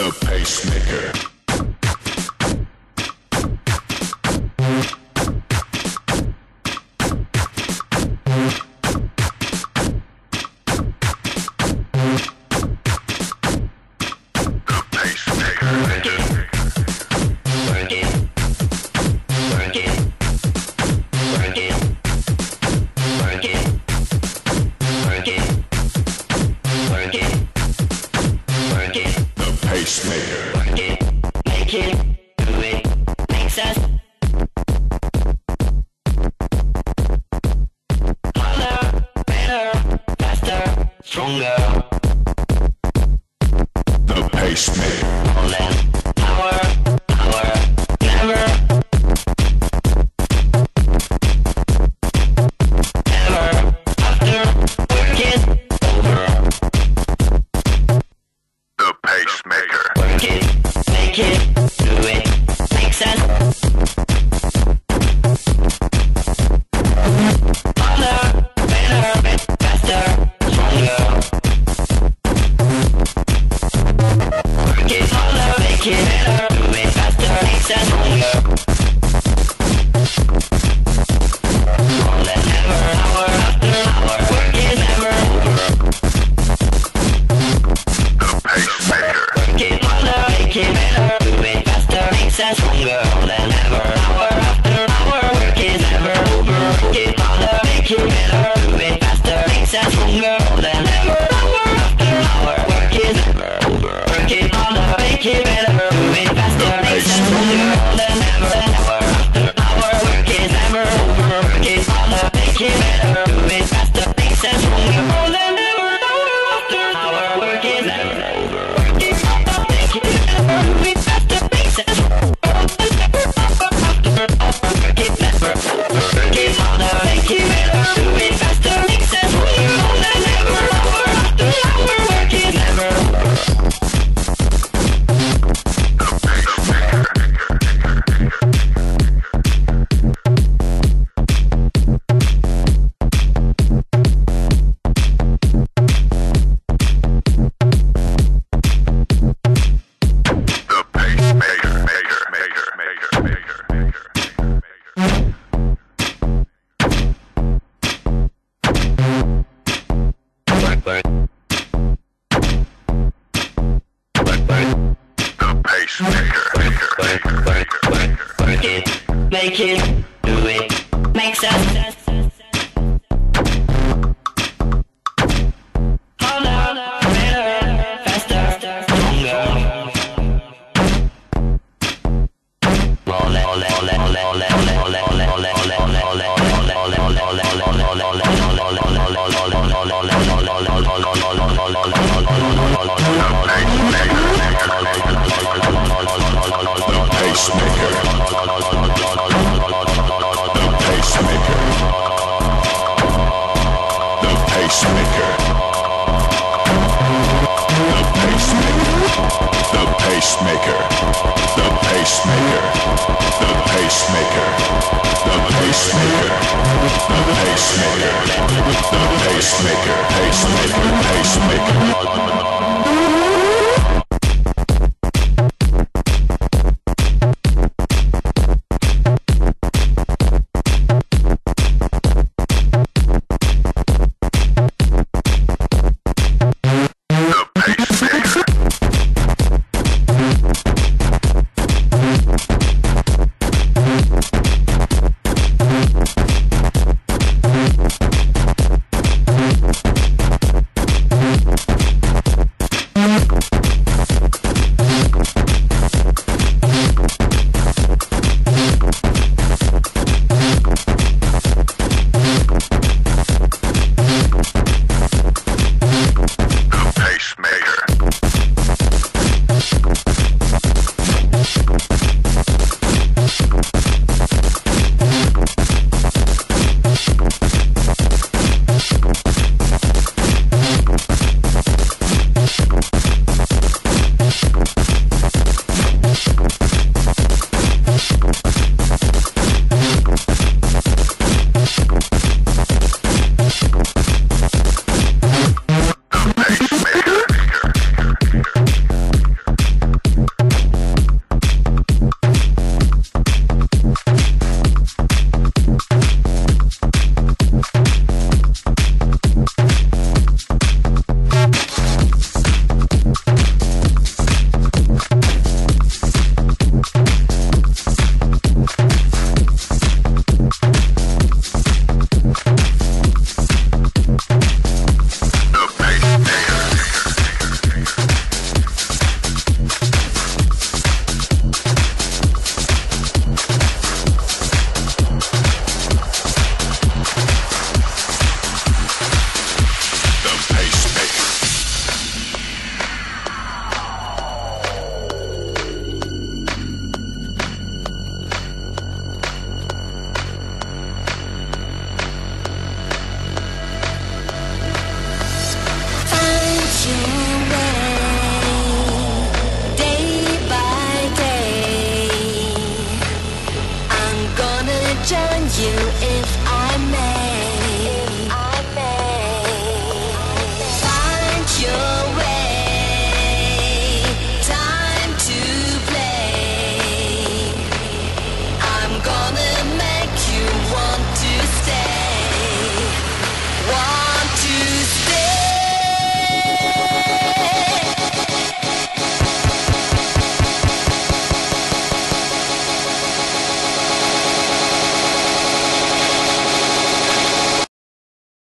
The Pacemaker. The Pacemaker. Thank you. do it makes us. Pacemaker. pacemaker, the pacemaker, the pacemaker, the pacemaker, the pacemaker, the pacemaker, pacemaker, pacemaker.